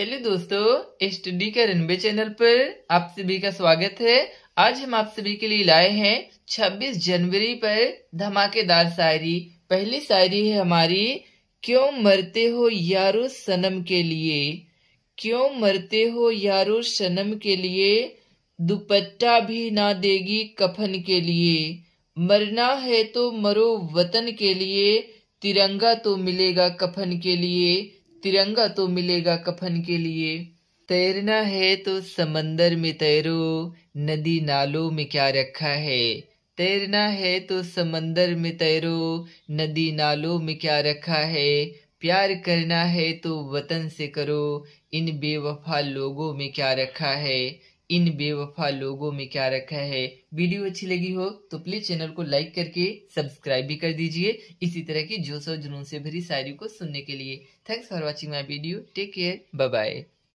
Hello दोस्तों study का रनबे channel पर आप सभी का स्वागत है। आज हम आप सभी के लिए लाए हैं 26 जनवरी पर धमाकेदार शायरी। पहली शायरी है हमारी, क्यों मरते हो यारो सनम के लिए? क्यों मरते हो यारो सनम के लिए? दुपट्टा भी ना देगी कफन के लिए। मरना है तो मरो वतन के लिए, तिरंगा तो मिलेगा कफन के लिए। तिरंगा तो मिलेगा कफन के लिए। तैरना है तो समंदर में तैरो, नदी नालों में क्या रखा है? तैरना है तो समंदर में तैरो, नदी नालों में क्या रखा है? प्यार करना है तो वतन से करो, इन बेवफा लोगों में क्या रखा है? इन बेवफा लोगों में क्या रखा है? वीडियो अच्छी लगी हो तो प्लीज़ चैनल को लाइक करके सब्सक्राइब भी कर दीजिए। इसी तरह की जोश और जुनून से भरी शायरी को सुनने के लिए। Thanks for watching my video take care bye bye